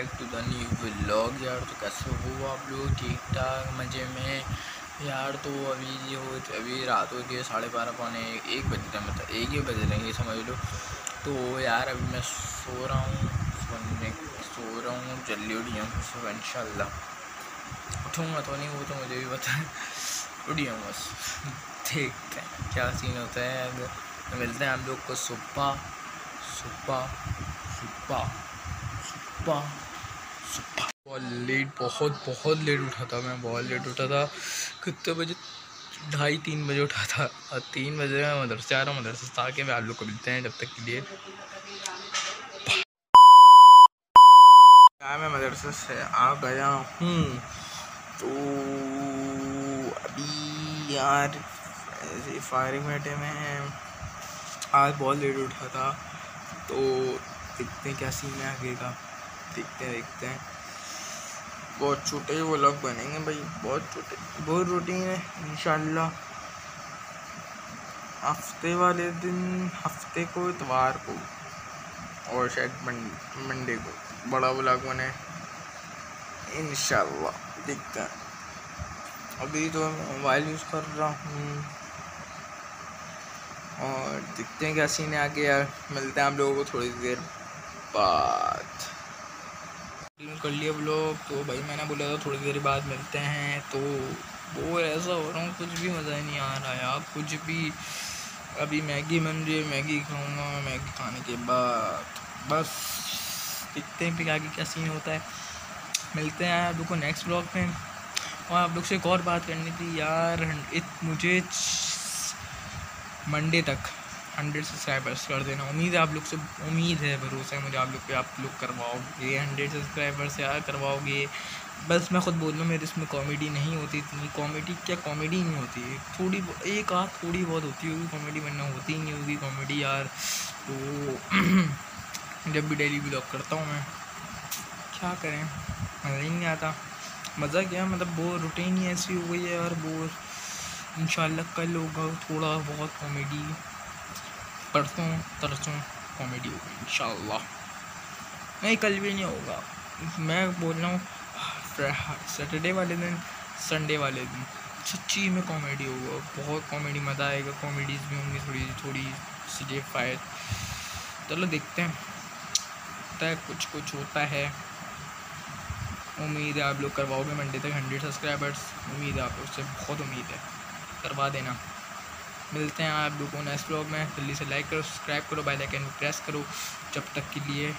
Back to the new vlog यार तो कैसे हो आप लोग? ठीक ठाक मज़े में? यार तो अभी ये हो, अभी रात हो गई साढ़े बारह पौने एक बज रहे मतलब एक ही बज रहे हैं, ये समझ लो। तो यार अभी मैं सो रहा हूँ सोने सो रहा हूँ, जल्दी उठी हूँ, सुबह इन उठूँगा तो नहीं, वो तो मुझे भी पता है। उठी हूँ बस। देखते हैं, क्या सीन होता है मिलते हैं हम लोग को सुबह सुबह सुबह सुबह। बहुत लेट, बहुत बहुत लेट उठा था मैं, बहुत लेट उठा था। कितने बजे? ढाई, तीन बजे उठा था। और तीन बजे मैं मदरसे आ रहा हूँ, मदरसे ताकि मैं आप लोग को मिलते हैं जब तक के लिए। मैं मदरसे से आ गया हूँ? तो अभी यार फायरिंग बैठे में आज बहुत लेट उठा था। तो देखते हैं क्या सीन है आगे का। देखते हैं देखते हैं। बहुत छोटे वो लोग बनेंगे भाई, बहुत छोटे। बहुत रूटीन है इन हफ़्ते वाले दिन, हफ़्ते को इतवार को और शायद मंडे को। बड़ा व्लॉग बने इन देखते हैं। अभी तो मोबाइल यूज़ कर रहा हूँ। और देखते हैं क्या सीन है आगे यार। मिलते हैं आप लोगों को थोड़ी देर बाद। कर लिया लोग तो भाई मैंने बोला था थोड़ी देर बाद मिलते हैं तो वो ऐसा हो रहा हूँ, कुछ भी मज़ा ही नहीं आ रहा यार, कुछ भी। अभी मैगी बन रही है, मैगी खाऊँगा मैगी खाने के बाद। बस, देखते हैं फिर आगे क्या सीन होता है। मिलते हैं आप लोग को नेक्स्ट ब्लॉग में और आप लोग से एक और बात करनी थी, यार इत मुझे मंडे तक। हंड्रेड सब्सक्राइबर्स कर देना। उम्मीद है आप लोग से, उम्मीद है भरोसा है मुझे, आप लोग पे आप लोग करवाओगे। हंड्रेड सब्सक्राइबर्स यार करवाओगे। बस मैं ख़ुद बोल रहा हूँ, मेरे इसमें कॉमेडी नहीं होती इतनी। कॉमेडी, क्या कॉमेडी नहीं होती? थोड़ी एक आध थोड़ी बहुत होती होगी कॉमेडी, वरना होती ही नहीं होगी कॉमेडी यार। तो जब भी डेली ब्लॉग करता हूँ मैं, क्या करें? मज़ा ही नहीं आता। मज़ा क्या मतलब वो रूटीन ही ऐसी हो गई है और वो इन कल होगा थोड़ा बहुत कॉमेडी परसों तरसों कॉमेडी होगी इन नहीं, कल भी नहीं होगा। मैं बोल रहा हूँ सैटरडे वाले दिन, संडे वाले दिन, सच्ची में कॉमेडी होगा। बहुत कॉमेडी मज़ा आएगा। कॉमेडीज़ भी होंगी थोड़ी थोड़ी सी फायर चलो देखते हैं। है कुछ कुछ होता है। उम्मीद है आप लोग करवाओगे। मंडे तक हंड्रेड सब्सक्राइबर्स उम्मीद है आप लोग से, बहुत उम्मीद है। करवा देना। मिलते हैं आप लोगों नेक्स्ट ब्लॉग में। जल्दी से लाइक करो सब्सक्राइब करो बेल आइकन प्रेस करो, जब तक के लिए।